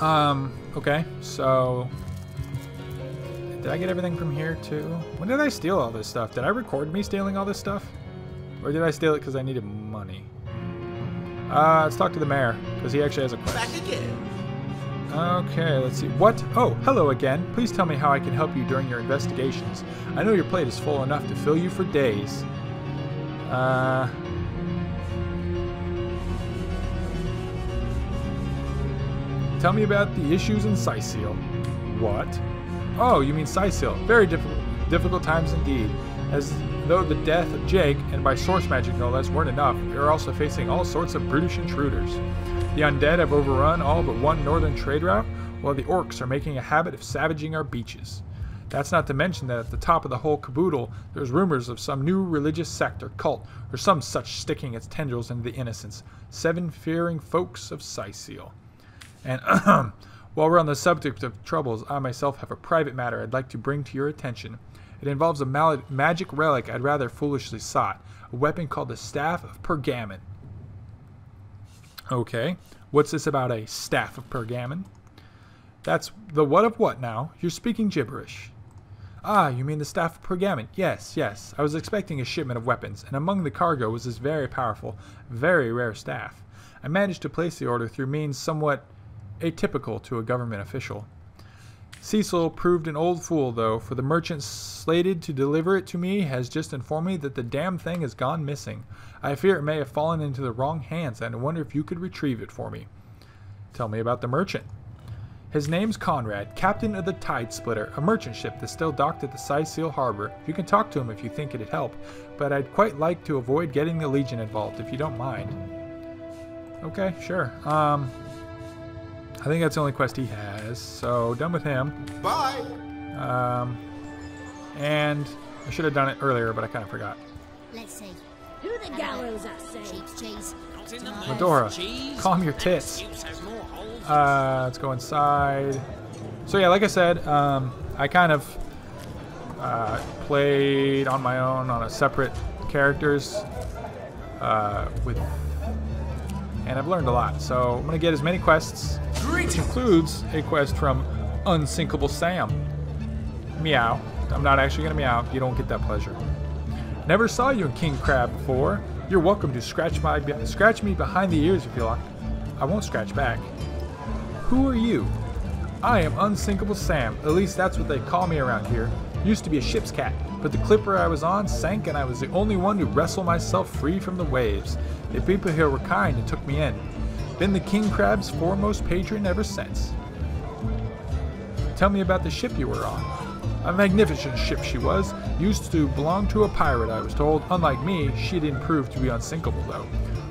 Um, okay, so... Did I get everything from here, too? When did I steal all this stuff? Did I record me stealing all this stuff? Or did I steal it because I needed money? Uh, let's talk to the mayor, because he actually has a question. Back again. Okay, let's see. What? Oh, hello again. Please tell me how I can help you during your investigations. I know your plate is full enough to fill you for days. Uh... Tell me about the issues in Cyseal. What? Oh, you mean Cyseal. Very difficult, difficult times indeed. As though the death of Jake, and by source magic no less, weren't enough, we are also facing all sorts of brutish intruders. The undead have overrun all but one northern trade route, while the orcs are making a habit of savaging our beaches. That's not to mention that at the top of the whole caboodle, there's rumors of some new religious sect or cult, or some such sticking its tendrils into the innocents. Seven fearing folks of Cyseal. And while we're on the subject of troubles, I myself have a private matter I'd like to bring to your attention. It involves a mal- magic relic I'd rather foolishly sought, a weapon called the Staff of Pergamon. Okay, what's this about a Staff of Pergamon? That's the what of what now? You're speaking gibberish. Ah, you mean the Staff of Pergamon? Yes, yes. I was expecting a shipment of weapons, and among the cargo was this very powerful, very rare staff. I managed to place the order through means somewhat atypical to a government official. Cecil proved an old fool, though, for the merchant slated to deliver it to me has just informed me that the damn thing has gone missing. I fear it may have fallen into the wrong hands, and I wonder if you could retrieve it for me. Tell me about the merchant. His name's Conrad, captain of the Tide Splitter, a merchant ship that's still docked at the Cyseal harbor. You can talk to him if you think it'd help, but I'd quite like to avoid getting the Legion involved, if you don't mind. Okay, sure. Um, I think that's the only quest he has, so done with him. Bye. Um, and I should have done it earlier, but I kind of forgot. Let's see. Who the gallows, I say. Sheep's cheese. Madora, calm your tits. Uh, let's go inside. So yeah, like I said, um, I kind of uh, played on my own on a separate characters uh, with, and I've learned a lot. So I'm gonna get as many quests, which includes a quest from Unsinkable Sam. Meow. I'm not actually gonna meow. You don't get that pleasure. Never saw you in King Crab before. You're welcome to scratch my scratch me behind the ears if you like. I won't scratch back. Who are you? I am Unsinkable Sam. At least that's what they call me around here. Used to be a ship's cat, but the clipper I was on sank and I was the only one to wrestle myself free from the waves. The people here were kind and took me in. Been the king crab's foremost patron ever since. Tell me about the ship you were on. A magnificent ship she was, used to belong to a pirate, I was told. Unlike me, she didn't prove to be unsinkable, though.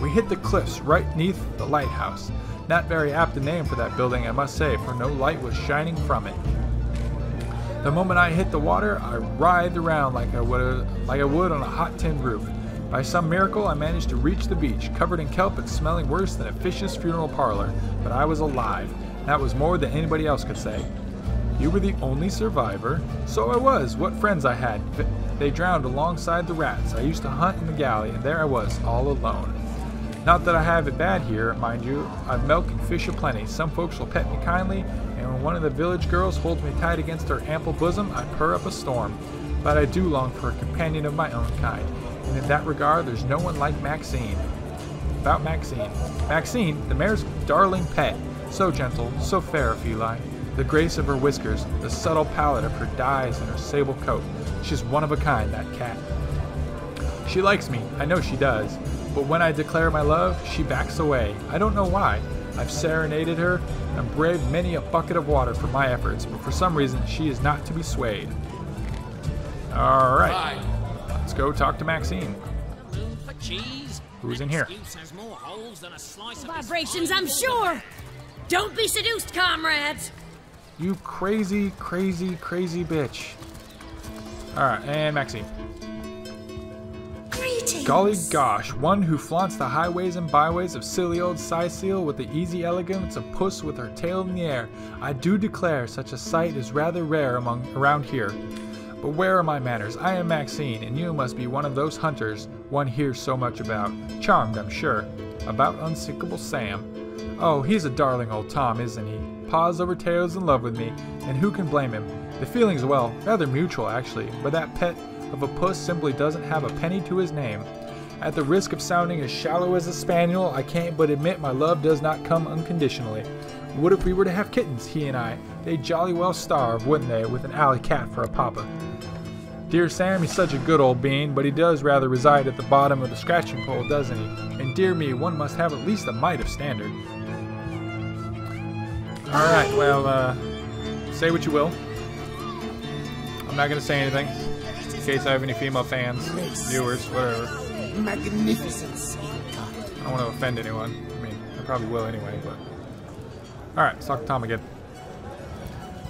We hit the cliffs right beneath the lighthouse. Not very apt a name for that building, I must say, for no light was shining from it. The moment I hit the water, I writhed around like I would, like I would on a hot tin roof. By some miracle, I managed to reach the beach, covered in kelp and smelling worse than a fish's funeral parlor. But I was alive. That was more than anybody else could say. You were the only survivor. So I was. What friends I had. They drowned alongside the rats. I used to hunt in the galley, and there I was, all alone. Not that I have it bad here, mind you. I've milk and fish aplenty. Some folks will pet me kindly, when one of the village girls holds me tight against her ample bosom, I purr up a storm. But I do long for a companion of my own kind, and in that regard, there's no one like Maxine. About Maxine. Maxine, the mayor's darling pet. So gentle, so fair a feline the grace of her whiskers, the subtle palette of her dyes and her sable coat. She's one of a kind, that cat. She likes me, I know she does, but when I declare my love, she backs away. I don't know why. I've serenaded her and braved many a bucket of water for my efforts, but for some reason she is not to be swayed. Alright, let's go talk to Maxine. Who's in here? Vibrations, I'm sure! Don't be seduced, comrades! You crazy, crazy, crazy bitch. Alright, and Maxine. Greetings. Golly gosh, one who flaunts the highways and byways of silly old Cyseal with the easy elegance of puss with her tail in the air. I do declare such a sight is rather rare among around here. But where are my manners? I am Maxine, and you must be one of those hunters one hears so much about. Charmed, I'm sure. About Unsinkable Sam. Oh, he's a darling old Tom, isn't he? Paws over tails in love with me, and who can blame him? The feeling's, well, rather mutual actually, but that pet of a puss simply doesn't have a penny to his name. At the risk of sounding as shallow as a spaniel, I can't but admit my love does not come unconditionally. What if we were to have kittens, he and I? They'd jolly well starve, wouldn't they, with an alley cat for a papa? Dear Sam, he's such a good old bean, but he does rather reside at the bottom of the scratching pole, doesn't he? And dear me, one must have at least a mite of standard. Alright, well, uh, say what you will. I'm not gonna say anything, in case I have any female fans, viewers, whatever. Magnificence. I don't want to offend anyone. I mean, I probably will anyway, but... Alright, let's talk to Tom again.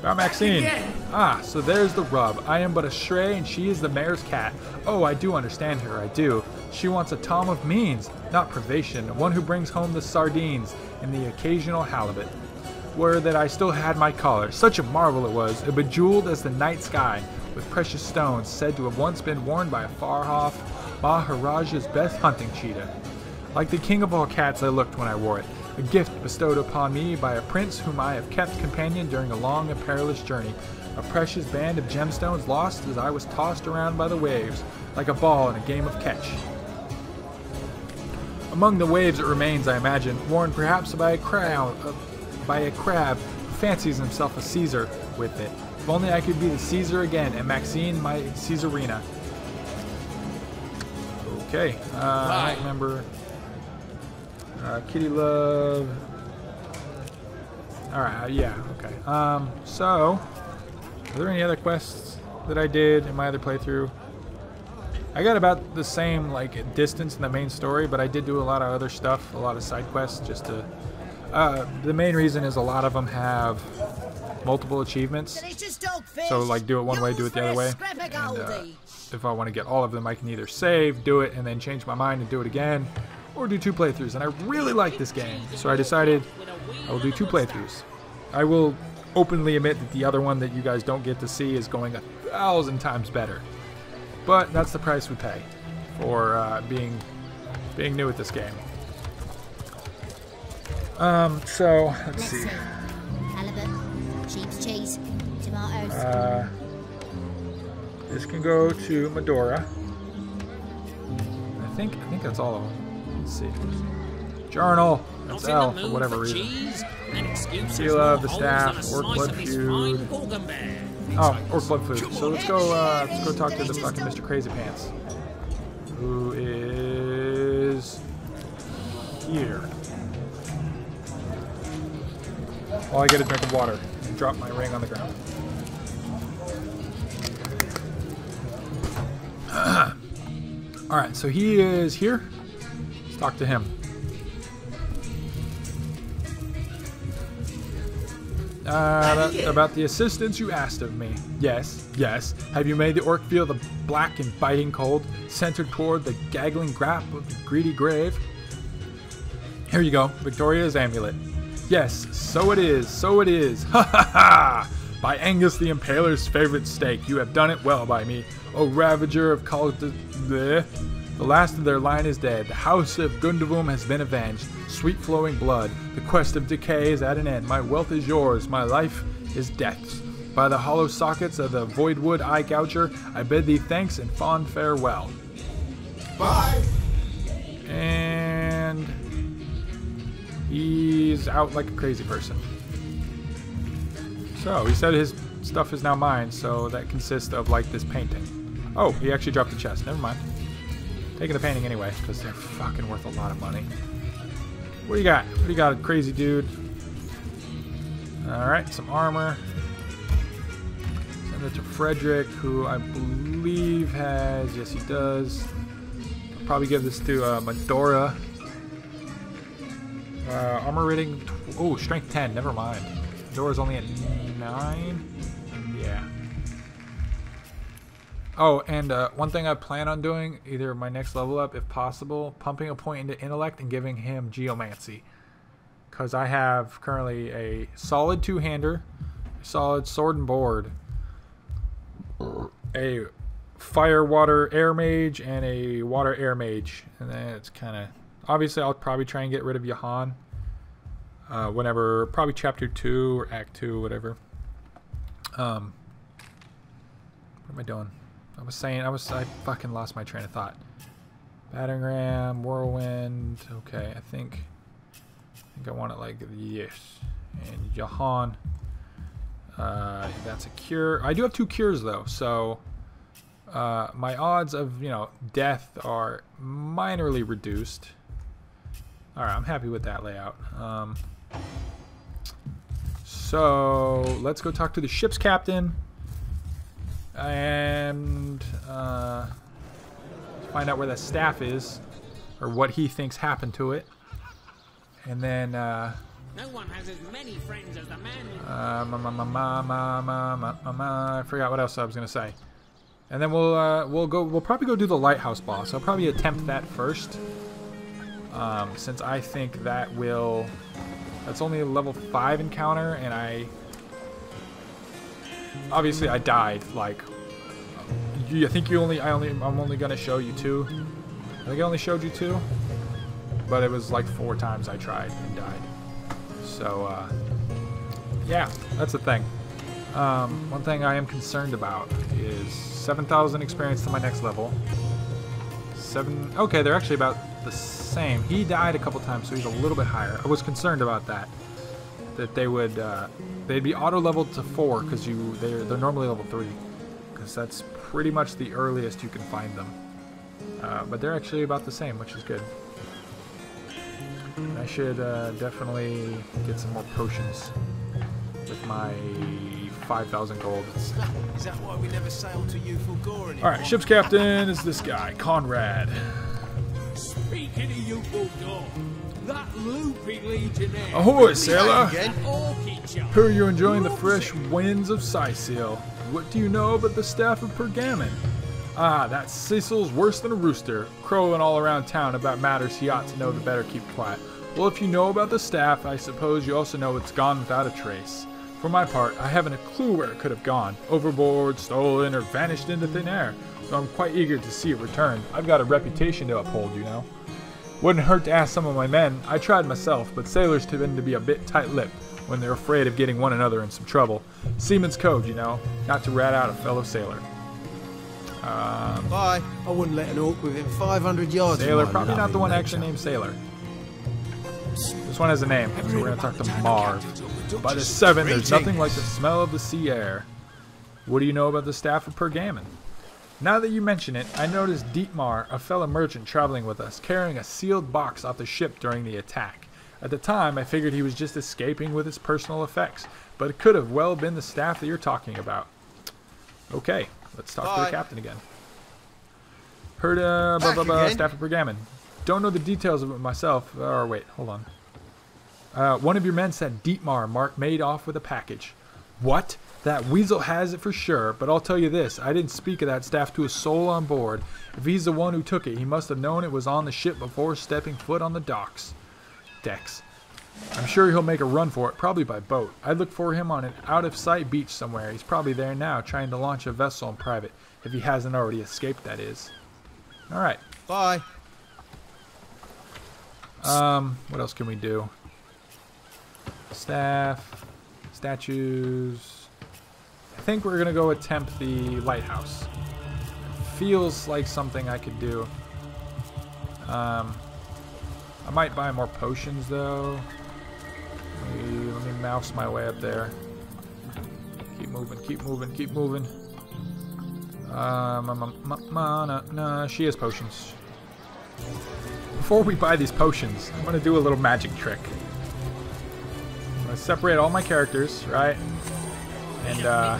About Maxine. Ah, so there's the rub. I am but a stray and she is the mayor's cat. Oh, I do understand her, I do. She wants a Tom of means, not privation, one who brings home the sardines and the occasional halibut. Were that I still had my collar. Such a marvel it was, bejeweled as the night sky, with precious stones said to have once been worn by a far-off Maharaja's best hunting cheetah. Like the king of all cats I looked when I wore it, a gift bestowed upon me by a prince whom I have kept companion during a long and perilous journey, a precious band of gemstones lost as I was tossed around by the waves, like a ball in a game of catch. Among the waves it remains, I imagine, worn perhaps by a crowd, uh, by a crab who fancies himself a Caesar with it. If only I could be the Caesar again, and Maxine my Caesarina. Okay, uh, I don't remember. Uh, Kitty Love. Alright, uh, yeah, okay. Um, so, are there any other quests that I did in my other playthrough? I got about the same, like, distance in the main story, but I did do a lot of other stuff, a lot of side quests, just to... Uh, the main reason is a lot of them have multiple achievements. So, like, do it one way, do it the other way. And, uh, if I want to get all of them, I can either save, do it, and then change my mind and do it again, or do two playthroughs. And I really like this game, so I decided I will do two playthroughs. I will openly admit that the other one that you guys don't get to see is going a thousand times better. But that's the price we pay for uh, being being new at this game. Um, so let's, Let's see. See. Cheese, tomatoes. Uh, this can go to Madora. I think I think that's all of them. Let's see. Journal. That's L for whatever reason. Sheila, the staff, Orc Blood Feud. Oh, Orc Blood Food. So let's go. Uh, let's go talk to the fucking Mr. Crazy Pants, who is here. While I get a drink of water and drop my ring on the ground. All right, so he is here. Let's talk to him. Uh, that- about the assistance you asked of me. Yes, yes. Have you made the orc feel the black and biting cold, centered toward the gaggling grap of the greedy grave? Here you go, Victoria's amulet. Yes, so it is, so it is. Ha ha ha! By Angus the Impaler's favorite steak, you have done it well by me, O Ravager of Col the The last of their line is dead. The house of Gundavum has been avenged. Sweet flowing blood. The quest of decay is at an end. My wealth is yours. My life is death's. By the hollow sockets of the Voidwood Eye Gouger, I bid thee thanks and fond farewell. Bye. And he's out like a crazy person. So he said his stuff is now mine, so that consists of like this painting. Oh, he actually dropped the chest. Never mind. Taking the painting anyway, because they're fucking worth a lot of money. What do you got? What do you got, crazy dude? Alright, some armor. Send it to Frederick, who I believe has. Yes, he does. I'll probably give this to uh, Madora. Uh, armor rating. Oh, strength 10. Never mind. Madora's only at 9. Yeah. Oh, and uh, one thing I plan on doing, either my next level up, if possible, pumping a point into intellect and giving him geomancy. Because I have currently a solid two hander, solid sword and board, a fire water air mage, and a water air mage. And that's kind of. Obviously, I'll probably try and get rid of Jahan. Uh, whenever, probably chapter two or act two, whatever. Um, what am I doing? I was saying, I was, I fucking lost my train of thought. Battering ram, whirlwind. Okay, I think, I think I want it like this. And Jahan. Uh, that's a cure. I do have two cures though, so uh, my odds of you know death are minorly reduced. All right, I'm happy with that layout. Um, so let's go talk to the ship's captain and uh, find out where the staff is or what he thinks happened to it. And then uh, No one has as many friends as the man uh, ma, ma, ma, ma, ma, ma, ma, ma, I forgot what else I was gonna say. And then we'll uh, we'll go we'll probably go do the lighthouse boss. I'll probably attempt that first, um, since I think that will. That's only a level five encounter, and I obviously I died. Like, you, I think you only I only I'm only gonna show you two. I think I only showed you two, but it was like four times I tried and died. So uh, yeah, that's the thing. Um, one thing I am concerned about is 7,000 experience to my next level. Seven. Okay, they're actually about the same. He died a couple times, so he's a little bit higher. I was concerned about that. That they would, uh, they'd be auto leveled to four because you they're they're normally level three, because that's pretty much the earliest you can find them. Uh, but they're actually about the same, which is good. I should uh, definitely get some more potions with my 5,000 gold. Is that why we never sailed to youthful gore anymore? Alright, ship's captain is this guy, Conrad. Speaking of you, Bulldog, that loopy legionnaire. Ahoy, sailor! Again? Orchid chap. Here you're enjoying the fresh winds of Cyseal. What do you know about the staff of Pergamon? Ah, that Cecil's worse than a rooster, crowing all around town about matters he ought to know the better keep quiet. Well, if you know about the staff, I suppose you also know it's gone without a trace. For my part, I haven't a clue where it could have gone, overboard, stolen, or vanished into thin air, so I'm quite eager to see it return. I've got a reputation to uphold, you know. Wouldn't hurt to ask some of my men. I tried myself, but sailors tend to be a bit tight-lipped when they're afraid of getting one another in some trouble. Seaman's code, you know, not to rat out a fellow sailor. Um, Bye. I wouldn't let an orc within 500 yards. of Sailor, probably not the one nature. actually named Sailor. This one has a name, so we're gonna talk to Marv. By the seven, there's nothing like the smell of the sea air. What do you know about the staff of Pergamon? Now that you mention it, I noticed Dietmar, a fellow merchant traveling with us, carrying a sealed box off the ship during the attack. At the time, I figured he was just escaping with his personal effects, but it could have well been the staff that you're talking about. Okay, let's talk to the captain again. Heard, uh, blah, blah, blah, staff of Pergamon. Don't know the details of it myself. Or wait, hold on. Uh, one of your men said Dietmar Mark made off with a package. What? That weasel has it for sure, but I'll tell you this, I didn't speak of that staff to a soul on board. If he's the one who took it, he must have known it was on the ship before stepping foot on the docks. Decks. I'm sure he'll make a run for it, probably by boat. I'd look for him on an out-of-sight beach somewhere. He's probably there now, trying to launch a vessel in private, if he hasn't already escaped, that is. Alright, Bye. Um, what else can we do? Staff, statues. I think we're gonna go attempt the lighthouse. Feels like something I could do. Um, I might buy more potions though. Let me, let me mouse my way up there. Keep moving, keep moving, keep moving. Um, uh, no, no, she has potions. Before we buy these potions, I'm gonna do a little magic trick. I'm separate all my characters, right? And uh,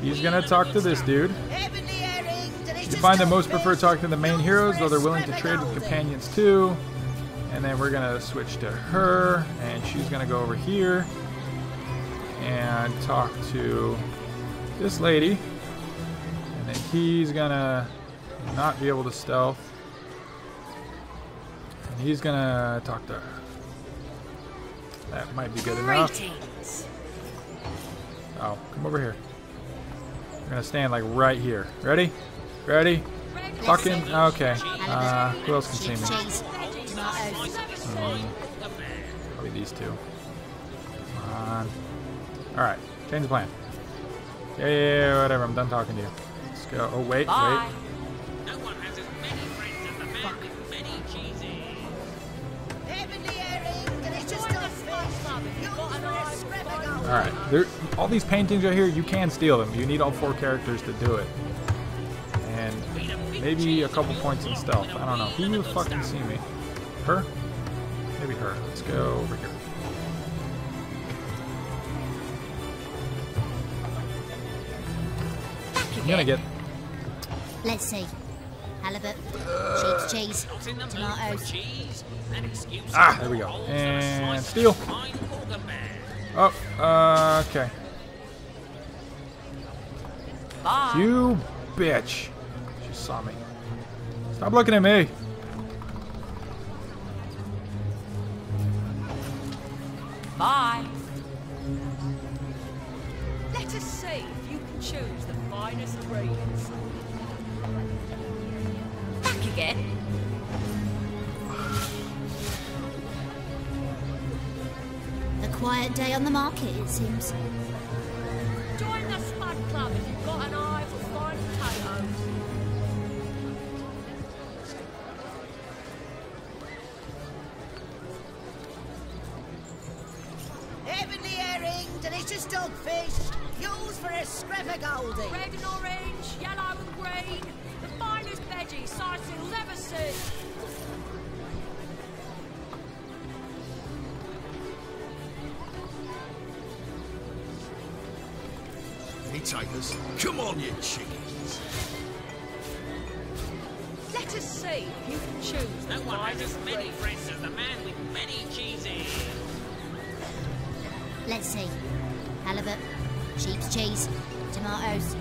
he's gonna talk to this dude. You find them most prefer talking to the main heroes, though they're willing to trade with companions too. And then we're gonna switch to her, and she's gonna go over here and talk to this lady. And then he's gonna not be able to stealth. And he's gonna talk to her. That might be good enough. Oh, come over here. We're gonna stand like right here. Ready? Ready? Fucking okay. Uh, who else can see me? tomatoes, Probably these two. Come on. Alright, change the plan. Yeah, yeah, yeah, whatever. I'm done talking to you. Let's go. Oh, wait, wait. Alright, there, all these paintings right here, you can steal them. You need all four characters to do it. And maybe a couple points in stealth. I don't know. Who will fucking see me? Her? Maybe her. Let's go over here. I'm gonna get Let's see. Halibut, sheep's cheese, Not in the mood for tomatoes. cheese. An excuse Ah, to there we go. hold for a And slice of steal. Oh, uh, okay. Bye. You bitch. She saw me. Stop looking at me. Bye. Let us see if you can choose the finest breeds. Back again. A quiet day on the market, it seems. Join the Spud Club if you've got an eye for fine potatoes. Heavenly herring, delicious dogfish, yours for a scrap of goldie. Red and orange, yellow and green. The finest veggies Cyseal ever seen. Any takers? Come on, you chickens. Let us see if you can choose No one has finest as many friends as the man with many cheeses. Let's see. Halibut, sheep's cheese, tomatoes.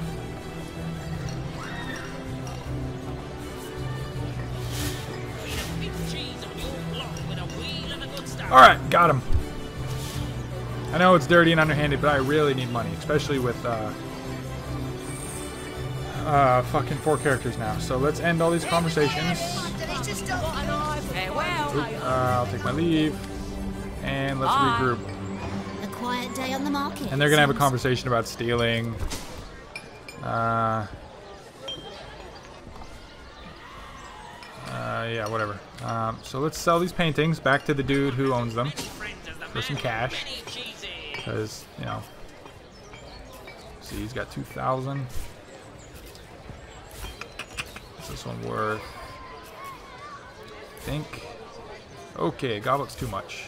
Need a big cheese on your block with a wheel and a good start. Alright, got him. I know it's dirty and underhanded, but I really need money, especially with uh, uh, fucking four characters now. So let's end all these conversations. Delicious Got an dogfish. eye for Farewell. potatoes. Uh, I'll take my leave, and let's regroup. A quiet day on the market. And they're gonna have a conversation about stealing. Uh, uh, yeah, whatever. Um, so let's sell these paintings back to the dude who owns them, Many friends as the For some cash. because you know. See, he's got two thousand. What's this one worth? think. Okay, Goblet's too much.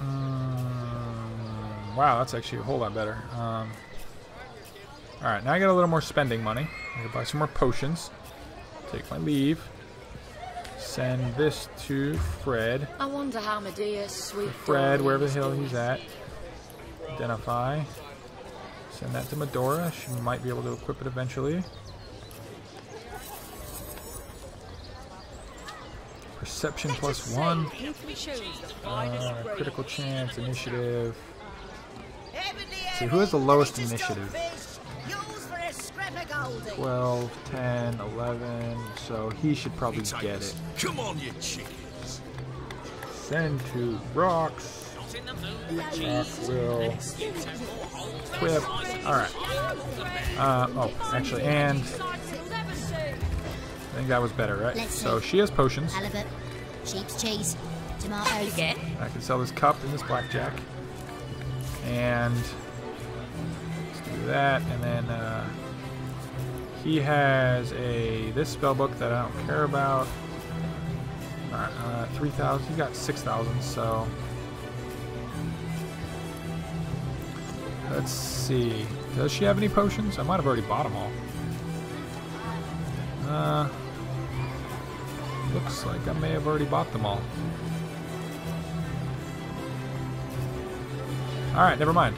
Um, wow, that's actually a whole lot better. Um, Alright, now I got a little more spending money. I can buy some more potions. Take my leave. Send this to Fred. I wonder how Medea's sweet Fred, wherever the hell he's at. Identify. Send that to Madora. She might be able to equip it eventually. Perception Let us plus see one. if You can choose the finest Uh, critical chance, initiative. Heavenly See, who has the lowest initiative? dogfish, yours for a scrap of goldie. 12, 10, 11. So he should probably get it. Come on, you chickens. Send to Rocks. Not in the mood for Rock will Excuse has more holes than a equip. Alright. fine pork and bear. Uh, oh, actually, and Cyseal ever seen. I think that was better, right? Let's So see. she has potions. Halibut, sheep's cheese, tomatoes. Again. I can sell this cup and this blackjack. And let's do that. And then uh, he has a this spell book that I don't care about. Alright, uh, 3,000. He got 6,000, so. Let's see. Does she have any potions? I might have already bought them all. Uh, looks like I may have already bought them all. Alright, never mind.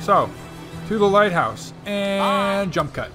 So, to the lighthouse and jump cut.